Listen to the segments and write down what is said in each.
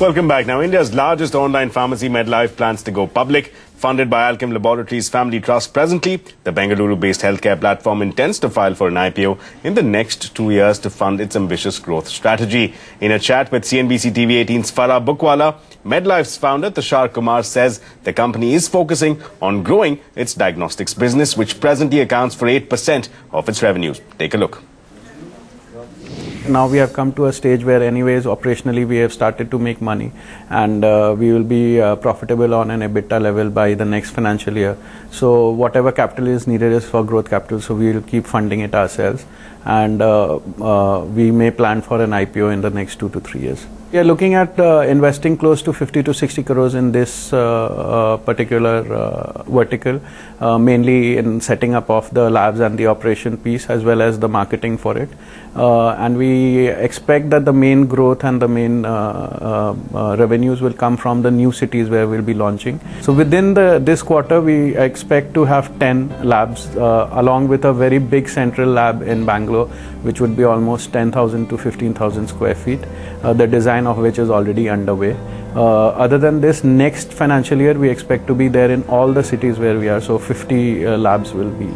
Welcome back. Now, India's largest online pharmacy, MedLife, plans to go public. Funded by Alkem Laboratories Family Trust presently, the Bengaluru-based healthcare platform intends to file for an IPO in the next two years to fund its ambitious growth strategy. In a chat with CNBC TV 18's Farah Bookwala, MedLife's founder Tushar Kumar says the company is focusing on growing its diagnostics business, which presently accounts for 8% of its revenues. Take a look now we have come to a stage where anyways operationally we have started to make money and uh, we will be uh, profitable on an EBITDA level by the next financial year. So whatever capital is needed is for growth capital so we will keep funding it ourselves and uh, uh we may plan for an IPO in the next two to three years. We are looking at uh, investing close to 50 to 60 crores in this uh, uh, particular uh, vertical, uh, mainly in setting up of the labs and the operation piece as well as the marketing for it. Uh, and we expect that the main growth and the main revenues will come from the new cities where we'll be launching. So within the, this quarter, we expect to have 10 labs along with a very big central lab in Bangalore, which would be almost 10,000 to 15,000 square feet. the design of which is already underway. Uh, other than this, next financial year we expect to be there in all the cities where we are. So 50 uh, labs will be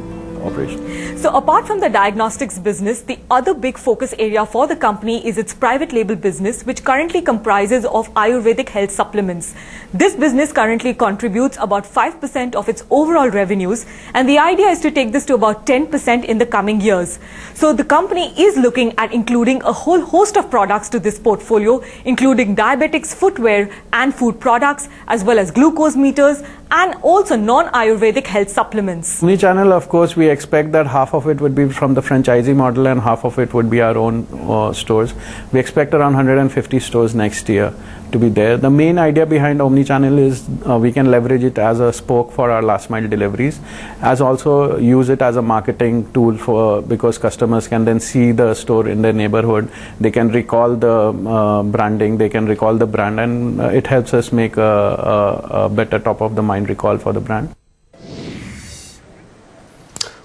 operation. So apart from the diagnostics business, the other big focus area for the company is its private label business, which currently comprises of Ayurvedic health supplements. This business currently contributes about 5% of its overall revenues, and the idea is to take this to about 10% in the coming years. So the company is looking at including a whole host of products to this portfolio, including diabetics footwear and food products, as well as glucose meters and also non-Ayurvedic health supplements. Omni-channel, of course, we expect that half of it would be from the franchisee model and half of it would be our own uh, stores. We expect around 150 stores next year to be there. The main idea behind omni-channel is uh, we can leverage it as a spoke for our last mile deliveries, as also use it as a marketing tool for because customers can then see the store in their neighborhood. They can recall the uh, branding, they can recall the brand, and uh, it helps us make a, a, a better top of the mind recall for the brand.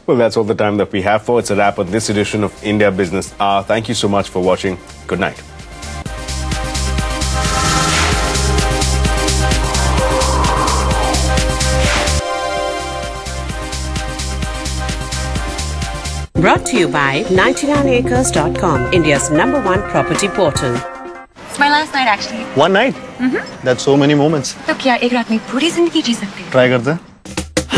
Well, that's all the time that we have for. It's a wrap on this edition of India Business Hour. Thank you so much for watching. Good night. Brought to you by 99acres.com, India's number one property portal. It's my last night actually. One night? Mm-hmm. That's so many moments. तो क्या एक रात में पूरी जिंदगी जी सकते Try करते हैं